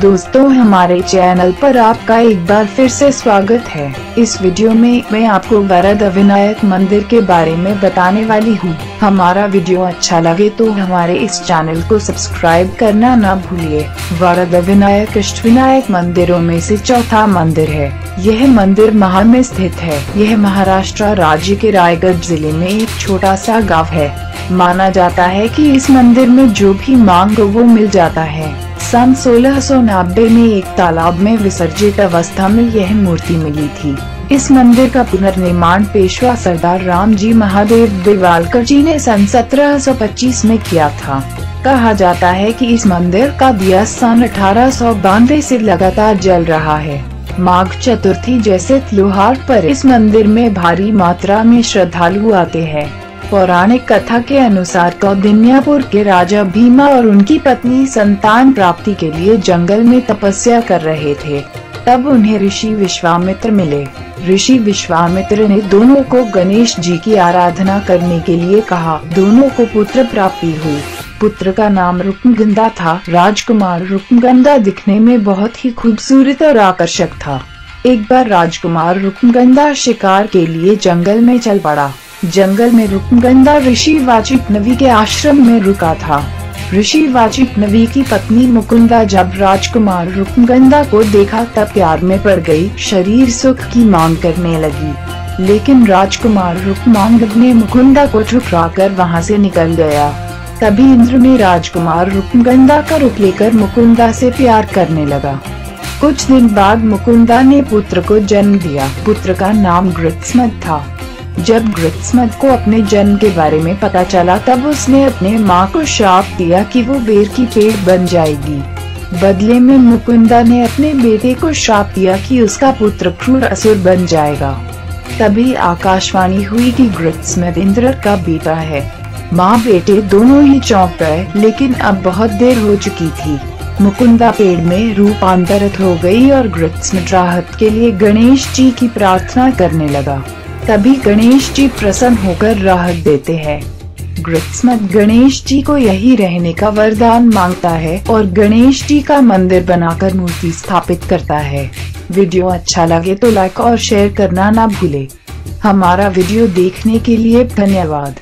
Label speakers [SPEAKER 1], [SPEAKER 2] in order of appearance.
[SPEAKER 1] दोस्तों, हमारे चैनल पर आपका एक बार फिर से स्वागत है। इस वीडियो में मैं आपको वरद विनायक मंदिर के बारे में बताने वाली हूँ। हमारा वीडियो अच्छा लगे तो हमारे इस चैनल को सब्सक्राइब करना न भूलिए। वरद विनायक अष्ट विनायक मंदिरों में से चौथा मंदिर है। यह मंदिर महा में स्थित है। यह महाराष्ट्र राज्य के रायगढ़ ज़िले में एक छोटा सा गाँव है। माना जाता है कि इस मंदिर में जो भी मांग वो मिल जाता है। सन सोलह में एक तालाब में विसर्जित अवस्था में यह मूर्ति मिली थी। इस मंदिर का पुनर्निर्माण पेशवा सरदार राम जी महादेव दिवालकर जी ने सन 1725 में किया था। कहा जाता है कि इस मंदिर का दिया सन अठारह सौ से लगातार जल रहा है। माघ चतुर्थी जैसे त्योहार पर इस मंदिर में भारी मात्रा में श्रद्धालु आते हैं। पौराणिक कथा के अनुसार कौदिन्यापुर के राजा भीमा और उनकी पत्नी संतान प्राप्ति के लिए जंगल में तपस्या कर रहे थे। तब उन्हें ऋषि विश्वामित्र मिले। ऋषि विश्वामित्र ने दोनों को गणेश जी की आराधना करने के लिए कहा। दोनों को पुत्र प्राप्ति हुई। पुत्र का नाम रुक्मगंधा था। राजकुमार रुक्मगंधा दिखने में बहुत ही खूबसूरत और आकर्षक था। एक बार राजकुमार रुक्मगंधा शिकार के लिए जंगल में चल पड़ा। जंगल में रुकमगंधा ऋषि वाचिक नवी के आश्रम में रुका था। ऋषि वाचिक नवी की पत्नी मुकुंदा जब राजकुमार रुकमगंधा को देखा तब प्यार में पड़ गई, शरीर सुख की मांग करने लगी। लेकिन राजकुमार रुकमांग ने मुकुंदा को ठुकरा कर वहाँ से निकल गया। तभी इंद्र ने राजकुमार रुकमगंधा का रुक लेकर मुकुंदा से प्यार करने लगा। कुछ दिन बाद मुकुंदा ने पुत्र को जन्म दिया। पुत्र का नाम ग्रत्समत था। जब ग्रिक्समत को अपने जन्म के बारे में पता चला, तब उसने अपने माँ को श्राप दिया कि वो बेर की पेड़ बन जाएगी। बदले में मुकुंदा ने अपने बेटे को श्राप दिया कि उसका पुत्र क्रूर असुर बन जाएगा। तभी आकाशवाणी हुई कि ग्रिक्समत इंद्र का बेटा है। माँ बेटे दोनों ही चौंक गए, लेकिन अब बहुत देर हो चुकी थी। मुकुंदा पेड़ में रूपांतरित हो गई और ग्रिक्समत राहत के लिए गणेश जी की प्रार्थना करने लगा। तभी गणेश जी प्रसन्न होकर राहत देते हैं। ग्रिक्समत गणेश जी को यही रहने का वरदान माँगता है और गणेश जी का मंदिर बनाकर मूर्ति स्थापित करता है। वीडियो अच्छा लगे तो लाइक और शेयर करना ना भूले। हमारा वीडियो देखने के लिए धन्यवाद।